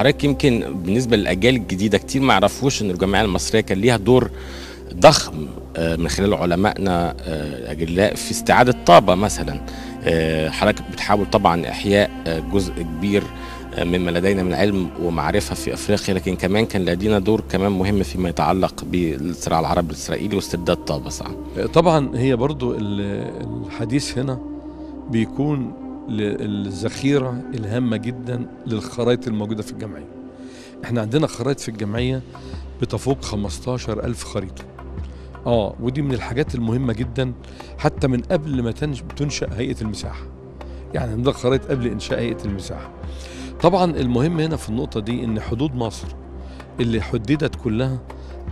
حضرتك يمكن بالنسبة للأجيال الجديدة كتير ما يعرفوش إن الجمعية المصرية كان ليها دور ضخم آه، من خلال علمائنا آه، الأجلاء في استعادة طابة مثلا. آه، حضرتك بتحاول طبعا إحياء جزء كبير مما لدينا من علم ومعرفة في أفريقيا لكن كمان كان لدينا دور كمان مهم فيما يتعلق بالصراع العربي الإسرائيلي واسترداد طابة صح؟ طبعا هي برضو ال- الحديث هنا بيكون للذخيرة الهامة جدا للخرائط الموجودة في الجمعية. إحنا عندنا خرائط في الجمعية بتفوق 15 ألف خريطة. آه ودي من الحاجات المهمة جدا حتى من قبل ما تنش- تنشأ هيئة المساحة. يعني عندنا خرائط قبل إنشاء هيئة المساحة. طبعا المهم هنا في النقطة دي إن حدود مصر اللي حددت كلها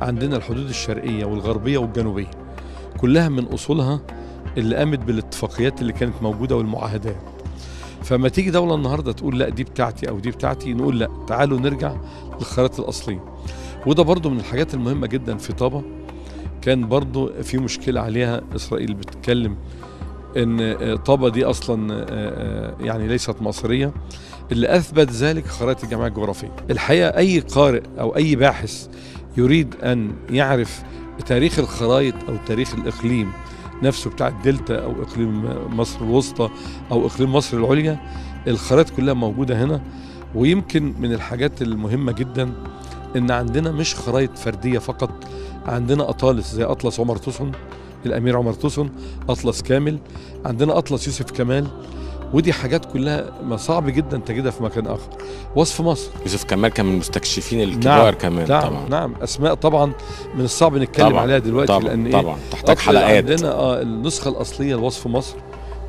عندنا الحدود الشرقية والغربية والجنوبية. كلها من أصولها اللي قامت بالاتفاقيات اللي كانت موجودة والمعاهدات. فما تيجي دولة النهاردة تقول لا دي بتاعتي أو دي بتاعتي نقول لا تعالوا نرجع للخرائط الأصلية. وده برضو من الحاجات المهمة جدا في طابة. كان برضو في مشكلة عليها إسرائيل بتتكلم إن آه، طابة دي أصلا آه، آه، يعني ليست مصرية اللي أثبت ذلك خرائط الجمعية الجغرافية. الحقيقة أي قارئ أو أي باحث يريد أن يعرف تاريخ الخرائط أو تاريخ الإقليم نفسه بتاع الدلتا أو إقليم مصر الوسطى أو إقليم مصر العليا الخرائط كلها موجودة هنا. ويمكن من الحاجات المهمة جدا إن عندنا مش خرائط فردية فقط عندنا أطالس زي أطلس عمر توسن الأمير عمر توسن أطلس كامل عندنا أطلس يوسف كمال ودي حاجات كلها ما صعب جدا تجدها في مكان آخر. وصف مصر. يوسف كمال كان من المستكشفين الكبار نعم، كمان نعم طبعا. نعم. أسماء طبعا من الصعب نتكلم طبعا عليها دلوقتي طبعا لأن إيه؟ طبعا. تحتاج أصل حلقات. عندنا آه النسخة الأصلية لوصف مصر.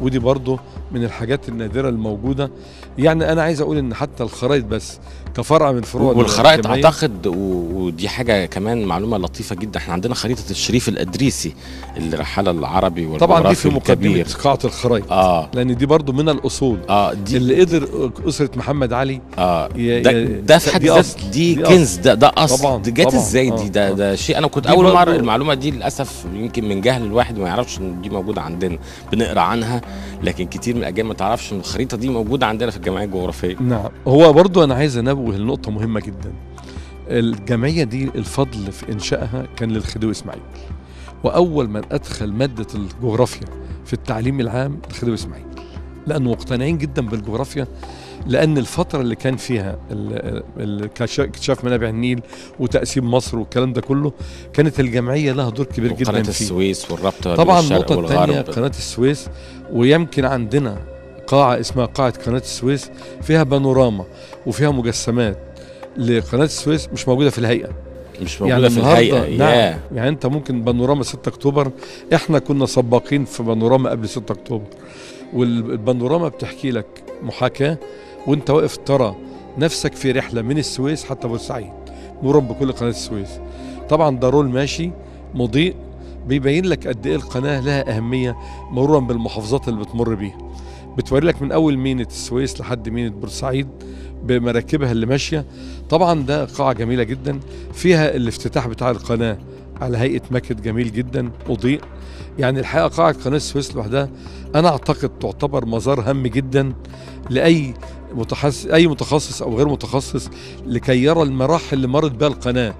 ودي برضه من الحاجات النادرة الموجودة. يعني أنا عايز أقول إن حتى الخرائط بس كفرع من فروع والخرائط الجمعية، أعتقد ودي حاجة كمان معلومة لطيفة جدا. إحنا عندنا خريطة الشريف الأدريسي اللي رحل العربي طبعا دي في والجغرافي مقدمه قاعة الخرائط آه. لأن دي برضه من الأصول. آه دي اللي قدر أسرة محمد علي آه. ده, ده في حد دي ذات أصل، دي, دي كنز ده ده أصل. طبعاً، دي جت إزاي آه، دي ده آه. ده شيء. أنا كنت دي أول مرة برضو- المعلومة دي للأسف يمكن من جهل الواحد ما يعرفش إن دي موجودة عندنا بنقرأ عنها لكن كتير من الأجيال ما تعرفش إن الخريطة دي موجودة عندنا في الجمعية الجغرافية. نعم. هو برضو أنا عايز انوه لنقطه مهمة جدا. الجمعية دي الفضل في إنشائها كان للخديوي إسماعيل. وأول من أدخل مادة الجغرافيا في التعليم العام الخديوي إسماعيل. لأنه مقتنعين جدا بالجغرافيا لأن الفترة اللي كان فيها اكتشاف منابع النيل وتقسيم مصر والكلام ده كله كانت الجمعية لها دور كبير جدا فيه. السويس والرابطة طبعا النقطة الثانية قناة السويس ويمكن عندنا قاعة اسمها قاعة قناة السويس فيها بانوراما وفيها مجسمات لقناة السويس مش موجودة في الهيئة. مش موجودة في الهيئة نعم ياه. يعني أنت ممكن بانوراما 6 أكتوبر إحنا كنا سباقين في بانوراما قبل 6 أكتوبر. والبانوراما بتحكي لك محاكاة وأنت واقف ترى نفسك في رحلة من السويس حتى بورسعيد مرورا بكل قناة السويس طبعا ده رول ماشي مضيء بيبين لك قد إيه القناة لها أهمية مرورا بالمحافظات اللي بتمر بيها. بتوري لك من أول مينة السويس لحد مينة بورسعيد بمراكبها اللي ماشية. طبعا ده قاعة جميلة جدا فيها الافتتاح بتاع القناة على هيئة ماكت جميل جدا أضيء. يعني الحقيقة قاعة قناة السويس لوحدها أنا أعتقد تعتبر مزار هام جدا لأي متخصص أي متخصص أو غير متخصص لكي يرى المراحل اللي مرت بها القناة.